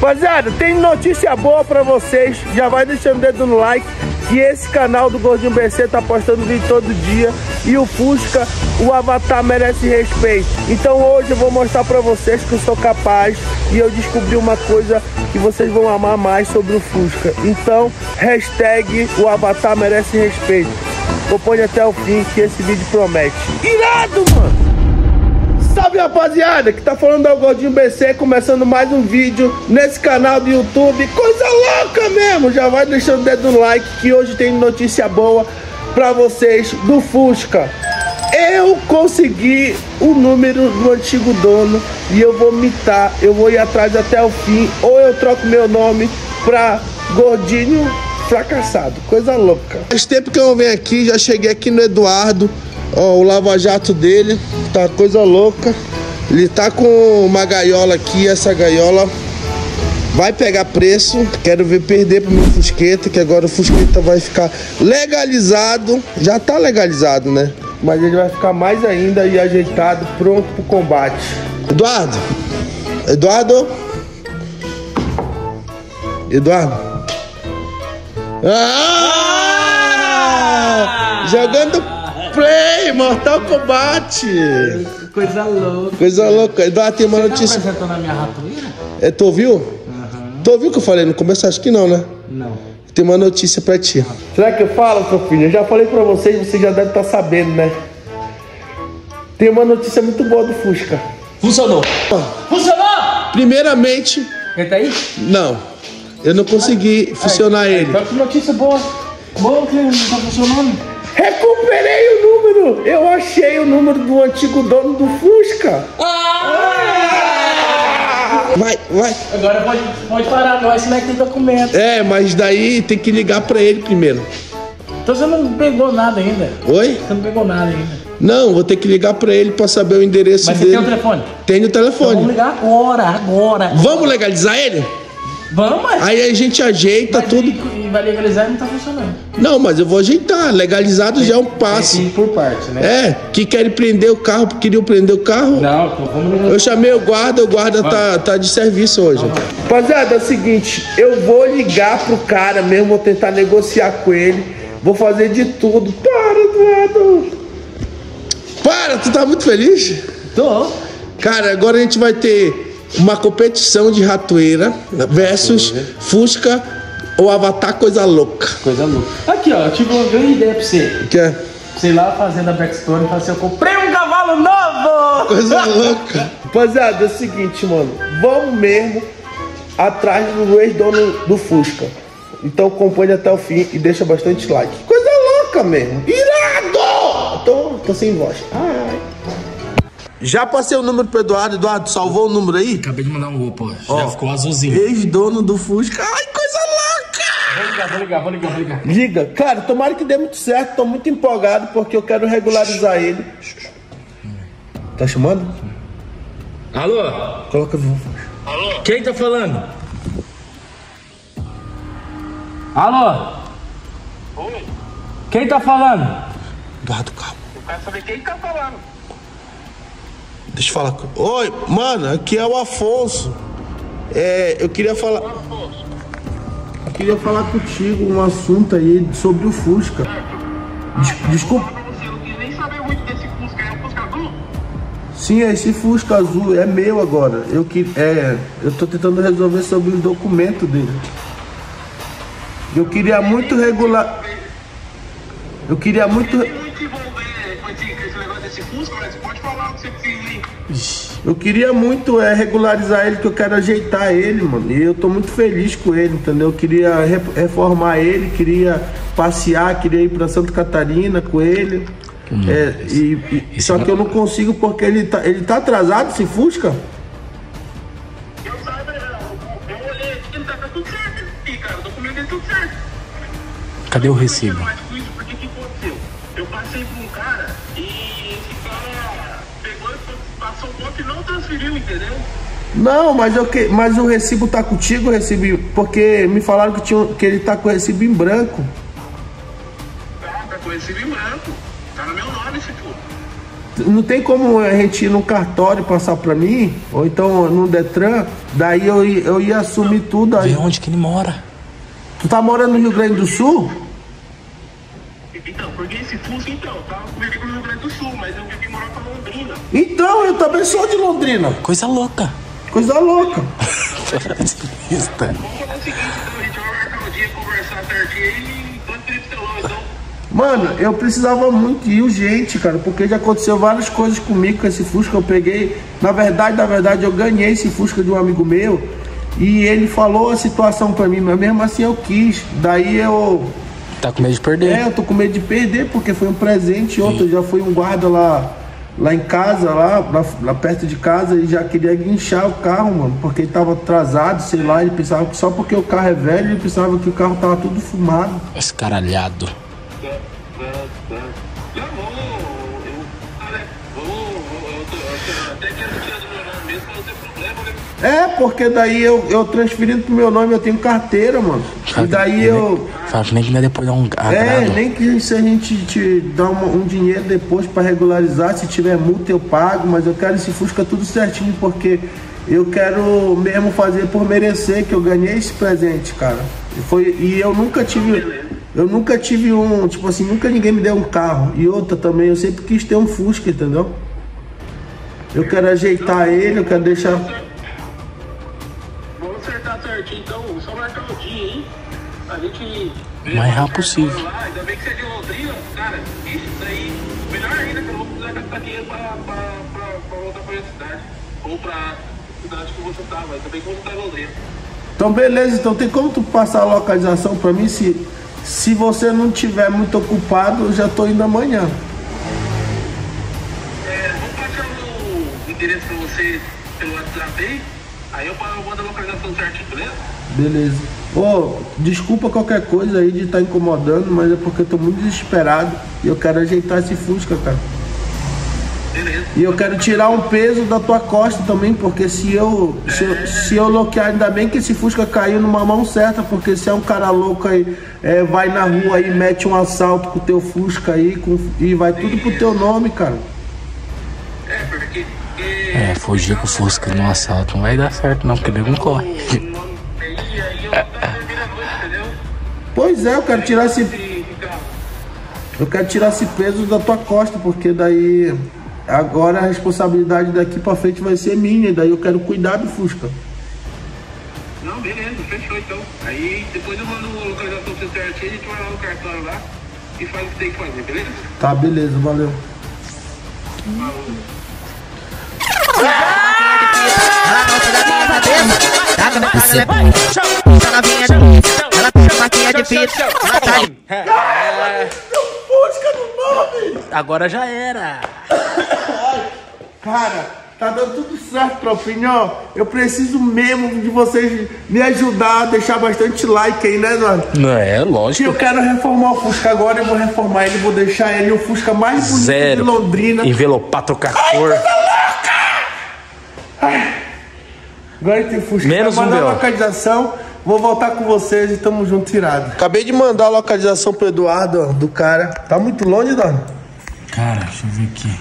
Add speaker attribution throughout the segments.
Speaker 1: Rapaziada, tem notícia boa pra vocês. Já vai deixando o dedo no like. Que esse canal do Gordinho BC tá postando vídeo todo dia. E o Fusca, o Avatar merece respeito. Então hoje eu vou mostrar pra vocês que eu sou capaz. E eu descobri uma coisa que vocês vão amar mais sobre o Fusca. Então, hashtag o Avatar merece respeito. Acompanhe até o fim que esse vídeo promete. Irado, mano! Salve rapaziada, que tá falando é o Gordinho BC, começando mais um vídeo nesse canal do YouTube. Coisa louca mesmo! Já vai deixando o dedo no like que hoje tem notícia boa pra vocês do Fusca. Eu consegui o número do antigo dono e eu vou mitar, eu vou ir atrás até o fim, ou eu troco meu nome pra Gordinho Fracassado. Coisa louca. Faz tempo que eu venho aqui, já cheguei aqui no Eduardo. Ó, o lava-jato dele, tá coisa louca. Ele tá com uma gaiola aqui, essa gaiola vai pegar preço. Quero ver perder pro meu Fusqueta, que agora o Fusqueta vai ficar legalizado. Já tá legalizado, né? Mas ele vai ficar mais ainda e ajeitado, pronto pro combate. Eduardo! Eduardo! Eduardo! Ah! Jogando play, Mortal Kombat!
Speaker 2: Coisa louca.
Speaker 1: Coisa louca. Eduardo, tem uma
Speaker 2: Você
Speaker 1: notícia.
Speaker 2: tá apresentou na minha ratoeira?
Speaker 1: É, tu ouviu? Tu ouviu o que eu falei no começo? Acho que não, né?
Speaker 2: Não.
Speaker 1: Tem uma notícia pra ti. Será que eu falo, seu filho? Eu já falei pra vocês, vocês já devem estar sabendo, né? Tem uma notícia muito boa do Fusca.
Speaker 2: Funcionou. Funcionou!
Speaker 1: Primeiramente,
Speaker 2: Ele tá aí?
Speaker 1: não. Eu não consegui funcionar ele.
Speaker 2: Então que notícia boa. Boa que não tá funcionando.
Speaker 1: Recuperei o número! Eu achei o número do antigo dono do Fusca. Vai, vai.
Speaker 2: Agora pode, pode parar nós, como é que tem documento.
Speaker 1: É, mas daí tem que ligar pra ele primeiro.
Speaker 2: Então você não pegou nada ainda.
Speaker 1: Oi?
Speaker 2: Você não pegou nada ainda.
Speaker 1: Não, vou ter que ligar pra ele pra saber o endereço
Speaker 2: Mas você
Speaker 1: dele.
Speaker 2: tem o telefone?
Speaker 1: Tenho o
Speaker 2: Então vamos
Speaker 1: telefone.
Speaker 2: ligar agora, agora.
Speaker 1: Vamos legalizar ele?
Speaker 2: Vamos, mas.
Speaker 1: Aí a gente ajeita
Speaker 2: mas
Speaker 1: tudo.
Speaker 2: E vai legalizar e não tá funcionando.
Speaker 1: Não, mas eu vou ajeitar. Legalizado já é um passo.
Speaker 2: ir por parte, né?
Speaker 1: É, que querem prender o carro, queriam prender o carro.
Speaker 2: Não, vamos legalizar.
Speaker 1: Eu chamei o guarda, o guarda tá, tá de serviço hoje. Rapaziada, é o seguinte, eu vou ligar pro cara mesmo, vou tentar negociar com ele, vou fazer de tudo. Para, Eduardo! Para, tu tá muito feliz?
Speaker 2: Tô.
Speaker 1: Cara, agora a gente vai ter uma competição de ratoeira versus Fusca ou Avatar Coisa Louca.
Speaker 2: Coisa louca. Aqui, ó, eu tive uma grande ideia pra você.
Speaker 1: Que é
Speaker 2: Sei lá, fazendo a backstory e falar assim, eu comprei um cavalo novo!
Speaker 1: coisa louca. Rapaziada, é o seguinte, mano. Vamos mesmo atrás do ex-dono do Fusca. Então acompanhe até o fim e deixa bastante like. Coisa louca mesmo. Irado! Tô, tô sem voz. Ai. Já passei o número pro Eduardo. Eduardo, salvou o número aí?
Speaker 2: Acabei de mandar um pô.
Speaker 1: Ó.
Speaker 2: Já ficou azulzinho.
Speaker 1: Ex-dono do Fusca. Ai, coisa louca!
Speaker 2: Vou ligar, vou ligar, vou ligar, vou ligar.
Speaker 1: Liga, cara, tomara que dê muito certo. Tô muito empolgado porque eu quero regularizar ele. Tá chamando?
Speaker 2: Alô?
Speaker 1: Coloca no.
Speaker 2: Quem tá falando? Alô?
Speaker 3: Oi,
Speaker 2: Quem tá falando?
Speaker 1: Eduardo, calma.
Speaker 3: eu quero saber quem tá falando.
Speaker 1: Deixa eu falar. Oi, mano, aqui é o Afonso. É, eu queria falar. Eu queria falar contigo um assunto aí sobre o Fusca. Des- desculpa.
Speaker 3: O?
Speaker 1: Sim, esse Fusca azul é meu agora. Eu que é, eu tô tentando resolver sobre os documentos dele. Eu queria muito regular. Eu queria muito.
Speaker 3: Pode falar o que você precisa, hein?
Speaker 1: Eu queria muito é, regularizar ele, que eu quero ajeitar ele, mano. E eu tô muito feliz com ele, entendeu? Eu queria re- reformar ele, queria passear, queria ir pra Santa Catarina com ele. É, e, e- só que eu não consigo porque ele tá, ele tá atrasado, esse Fusca?
Speaker 3: Eu saiba, eu, eu olhei aqui, tá, tá tudo certo aqui, cara. O documento dele tudo certo.
Speaker 2: Cadê o recibo?
Speaker 3: Mas porque que aconteceu? Eu passei por um cara e esse cara pegou e passou o ponto e não transferiu, entendeu?
Speaker 1: Não, mas, eu que, mas o recibo tá contigo, o recibo, porque me falaram que, tinha, que ele tá com o recibo em branco.
Speaker 3: Tá, tá com recibo em branco. Tá no meu nome esse tudo.
Speaker 1: Não tem como a gente ir no cartório passar pra mim, ou então no Detran, daí eu, ia- eu ia assumir tudo aí.
Speaker 4: Vê onde que ele mora.
Speaker 1: Tu tá morando no Rio Grande do Sul?
Speaker 3: Então, porque esse Fusca, então, tava comigo no Rio Grande do Sul, mas eu vim morar pra Londrina.
Speaker 1: Então, eu também sou de Londrina.
Speaker 4: Coisa louca.
Speaker 1: Coisa louca.
Speaker 3: Vamos fazer o seguinte, então, a gente vai marcar um dia, conversar certinho e então.
Speaker 1: Mano, eu precisava muito ir urgente, cara, porque já aconteceu várias coisas comigo com esse Fusca. Eu peguei, na verdade, na verdade, eu ganhei esse Fusca de um amigo meu e ele falou a situação pra mim, mas mesmo assim eu quis. Daí eu,
Speaker 4: Tá com medo de perder.
Speaker 1: é, eu tô com medo de perder porque foi um presente. Outro já foi um guarda lá, lá em casa, lá, lá, lá perto de casa e já queria guinchar o carro, mano, porque ele tava atrasado, sei lá. Ele pensava que só porque o carro é velho, ele pensava que o carro tava tudo fumado.
Speaker 4: Escaralhado.
Speaker 1: É, porque daí eu, eu transferindo pro meu nome eu tenho carteira, mano. E daí eu.
Speaker 4: Que nem que não é depois dar um
Speaker 1: É,
Speaker 4: agrado.
Speaker 1: nem que se a gente te dá uma- um dinheiro depois pra regularizar, se tiver multa eu pago, mas eu quero esse Fusca tudo certinho, porque eu quero mesmo fazer por merecer que eu ganhei esse presente, cara. E Foi, e eu nunca tive. Eu nunca tive um, tipo assim, nunca ninguém me deu um carro. E outra também, eu sempre quis ter um Fusca, entendeu? Eu quero ajeitar ele, eu quero deixar.
Speaker 3: A gente. vê
Speaker 4: Mais rápido possível.
Speaker 3: cartório Lá, ainda bem que você é de Londrina, cara. Isso daí, melhor ainda, que eu não vou precisar gastar dinheiro pra, pra, pra, pra voltar pra minha cidade. Ou pra cidade que você tá, mas também que você tá em Londrina.
Speaker 1: Então beleza, então tem como tu passar a localização pra mim se se você não tiver muito ocupado, eu já tô indo amanhã.
Speaker 3: É, vou passar o endereço pra você pelo WhatsApp aí. Aí eu eu mando a localização certinho, beleza?
Speaker 1: Beleza. Ô, desculpa qualquer coisa aí de estar incomodando, mas é porque eu tô muito desesperado e eu quero ajeitar esse Fusca, cara.
Speaker 3: Beleza.
Speaker 1: E eu quero tirar um peso da tua costa também, porque se eu, se eu, se eu bloquear, ainda bem que esse Fusca caiu numa mão certa, porque se é um cara louco aí, é, vai na rua aí, mete um assalto com o teu Fusca aí, com, e vai tudo pro teu nome, cara.
Speaker 3: É, porque.
Speaker 4: É, fugir com o Fusca no assalto não vai dar certo não, porque ele não corre.
Speaker 1: Pois é, eu quero tirar esse,
Speaker 3: E
Speaker 1: eu quero tirar esse peso da tua costa, porque daí agora a responsabilidade daqui pra frente vai ser minha, e daí eu quero cuidar do Fusca.
Speaker 3: Não, beleza, fechou então. Aí depois eu mando a localização você certinho, a gente vai lá no cartório lá e faz o que tem que fazer, beleza?
Speaker 1: Tá, beleza, valeu.
Speaker 5: Ela gosta
Speaker 4: Agora já era.
Speaker 1: Cara, tá dando tudo certo, tropinha, ó. Eu preciso mesmo de vocês me ajudar a deixar bastante like aí, né, mano?
Speaker 4: Não é,
Speaker 1: Se
Speaker 4: lógico.
Speaker 1: eu quero reformar o Fusca agora, eu vou reformar ele, vou deixar ele o Fusca mais bonito
Speaker 4: Zero.
Speaker 1: de Londrina.
Speaker 4: Envelopar, trocar cor.
Speaker 1: Agora tem Fusca.
Speaker 4: Menos um
Speaker 1: mandar a
Speaker 4: B.O.
Speaker 1: localização, vou voltar com vocês e tamo junto tirado. Acabei de mandar a localização pro Eduardo, ó, do cara. Tá muito longe, Dona?
Speaker 4: Cara, deixa eu ver aqui.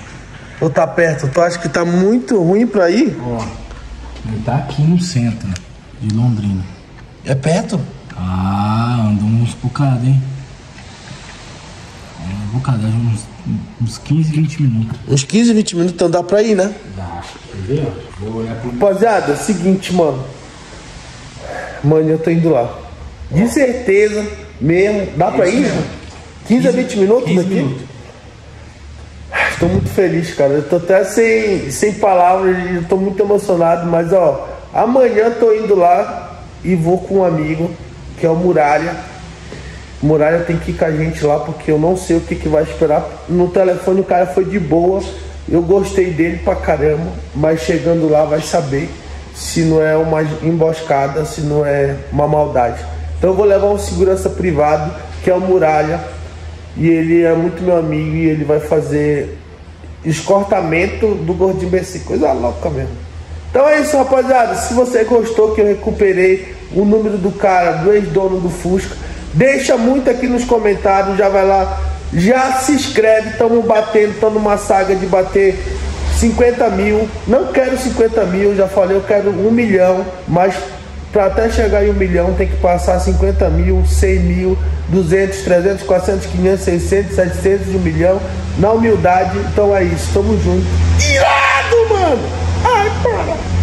Speaker 1: Ou tá perto? Tu acha que tá muito ruim pra ir?
Speaker 4: Ó, ele tá aqui no centro de Londrina.
Speaker 1: É perto?
Speaker 4: Ah, andou uns bocados, hein? Um bocado, uns, uns 15, 20 minutos.
Speaker 1: Uns 15, 20 minutos então dá pra ir, né?
Speaker 4: Dá. Ó? Vou olhar pro...
Speaker 1: Rapaziada, é o seguinte, mano. Mano, eu tô indo lá. De certeza, mesmo. Dá pra ir? 15 a 20 minutos
Speaker 4: 15
Speaker 1: daqui?
Speaker 4: minutos.
Speaker 1: Estou muito feliz, cara. Eu tô até sem, sem palavras, eu tô muito emocionado, mas ó, amanhã tô indo lá e vou com um amigo, que é o Muralha. Muralha tem que ir com a gente lá porque eu não sei o que, que vai esperar. No telefone o cara foi de boa, eu gostei dele pra caramba, mas chegando lá vai saber se não é uma emboscada, se não é uma maldade. Então eu vou levar um segurança privado, que é o Muralha, e ele é muito meu amigo e ele vai fazer escortamento do Gordinho BC, coisa louca mesmo. Então é isso, rapaziada. Se você gostou que eu recuperei o número do cara, do ex-dono do Fusca, deixa muito aqui nos comentários, já vai lá já se inscreve, estamos batendo, estamos numa saga de bater 50 mil. Não quero 50 mil, já falei, eu quero um milhão, mas para até chegar em um milhão tem que passar 50 mil, 100 mil, 200, 300, 400, 500, 600, 700 de um milhão. Na humildade, então é isso, tamo junto. Irado, mano! Ai, para!